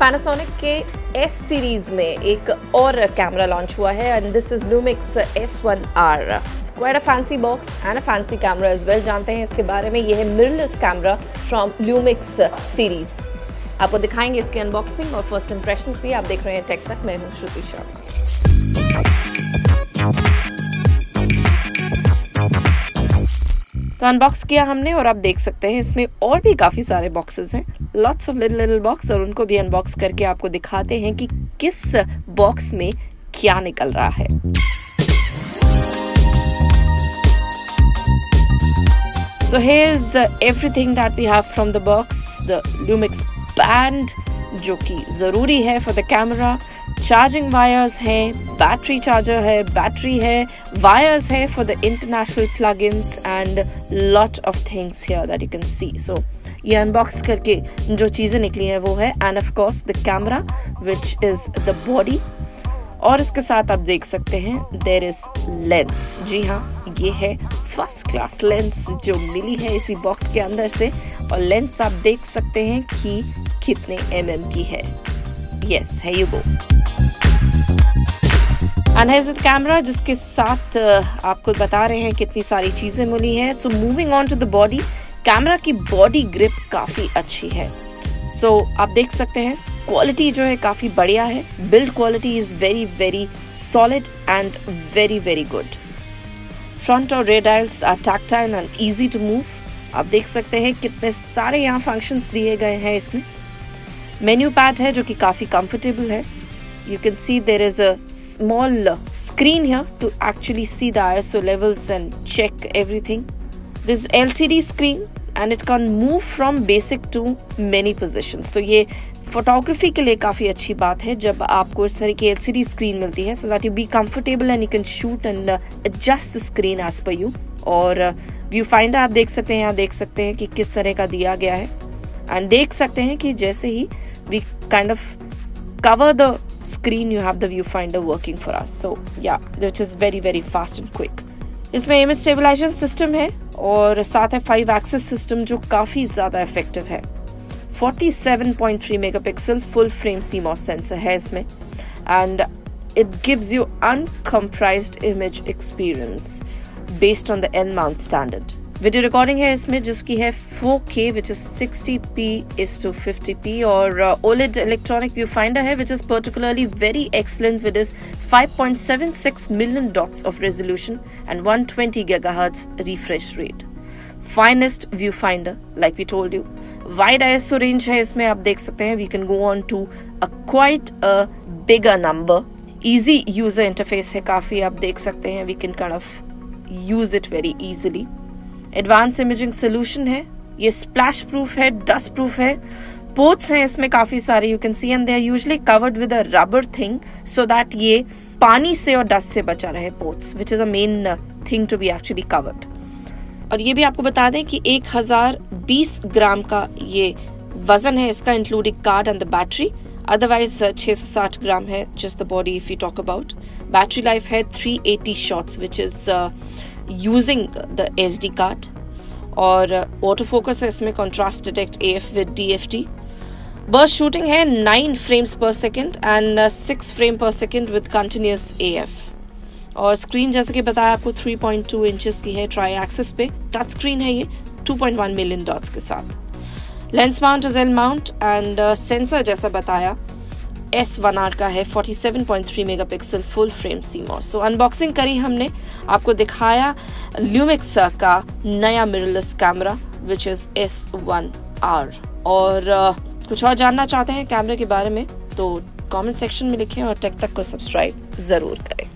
Panasonic के S series में एक और कैमरा लॉन्च हुआ है and this is Lumix S one R quite a fancy box and a fancy camera as well जानते हैं इसके बारे में। ये है mirrorless camera from Lumix series आपको दिखाएँगे इसके अनबॉक्सिंग और फ़र्स्ट इंप्रेशन भी। आप देख रहे हैं टेक तक मैं हूँ श्रुति शर्मा। तो अनबॉक्स किया हमने और आप देख सकते हैं इसमें और भी काफ़ी सारे बॉक्सेस हैं lots of little little box और उनको भी अनबॉक्स करके आपको दिखाते हैं कि किस बॉक्स में क्या निकल रहा है So here's uh, everything that we have from the box. The Lumix band जो कि ज़रूरी है for the camera charging wires हैं बैटरी चार्जर है बैटरी है वायर्स है for the international plug ins and lot of things here that you can see so ये unbox करके जो चीज़ें निकली हैं वो है and of course the camera which is the body और इसके साथ आप देख सकते हैं देर इज़ लेंस जी हाँ ये है फ़र्स्ट क्लास लेंस जो मिली है इसी बॉक्स के अंदर से। और लेंस आप देख सकते हैं कि कितने एम mm की है। यस है यू गो एंड कैमरा जिसके साथ आपको बता रहे हैं कितनी सारी चीज़ें मिली हैं। So moving on to the body camera की बॉडी ग्रिप काफ़ी अच्छी है। सो so, आप देख सकते हैं क्वालिटी जो है काफ़ी बढ़िया है। Build quality is very very solid and very very good front और rear dials are tactile and easy to move आप देख सकते हैं कितने सारे यहाँ फ़ंक्शंस दिए गए हैं इसमें। मेन्यू पैड है जो कि काफ़ी कंफर्टेबल है। You can see there is a small screen here to actually see the ISO levels and check everything. This LCD screen and it can move from basic to many positions. तो ये photography के लिए काफ़ी अच्छी बात है जब आपको इस तरह की एलसीडी स्क्रीन मिलती है so that you be comfortable and you can shoot and adjust the screen as per you और व्यू uh, फाइंडर आप देख सकते हैं यहाँ देख सकते हैं कि किस तरह का दिया गया है एंड देख सकते हैं कि जैसे ही we kind of cover the screen you have the viewfinder working for us so yeah which is very very fast and quick इसमें इमेज स्टेबलाइजेशन सिस्टम है और साथ है फाइव एक्सेस सिस्टम जो काफ़ी ज़्यादा इफ़ेक्टिव है 47.3 megapixel full frame CMOS sensor है इसमें and it gives you uncompromised image experience based on the N mount standard. Video recording है इसमें, जिसकी है 4K which is 60p is to 50p और ओलेड इलेक्ट्रॉनिक व्यू फाइंडर है which is particularly very excellent with is 5.76 million dots of resolution and 120 twenty gigahertz refresh rate finest view finder like we told you wide ISO range है इसमें, आप देख सकते हैं we can go on to a quite a bigger number easy user interface है, काफ़ी आप देख सकते हैं we can kind of use it very easily advance imaging solution है, ये स्प्लैश प्रूफ है डस्ट प्रूफ है। पोर्ट्स हैं, इसमें काफ़ी सारे you can see and they are usually covered with a rubber thing so that ये पानी से और डस्ट से बचा रहे ports which is a main thing to be actually covered और ये भी आपको बता दें कि एक हज़ार बीस ग्राम का ये वज़न है, इसका including card and the battery otherwise 660 gram है just the body if you talk about battery life है 380 shots which is using the S D card और ऑटो फोकस है, इसमें contrast detect A F with D F T burst shooting है nine frames per second and six frame per second with continuous A F और screen जैसे कि बताया आपको 3.2 inches की है ट्राई एक्सेस पे। टच स्क्रीन है ये 2.1 मिलियन डॉट्स के साथ। Lens mount is L mount and sensor जैसा बताया एस वन आर का है 47.3 megapixel full frame CMOS so unboxing करी हमने। आपको दिखाया ल्यूमिक्स का नया mirrorless camera which is S one R और uh, कुछ और जानना चाहते हैं कैमरे के बारे में तो कमेंट सेक्शन में लिखें और टेक तक को सब्सक्राइब ज़रूर करें।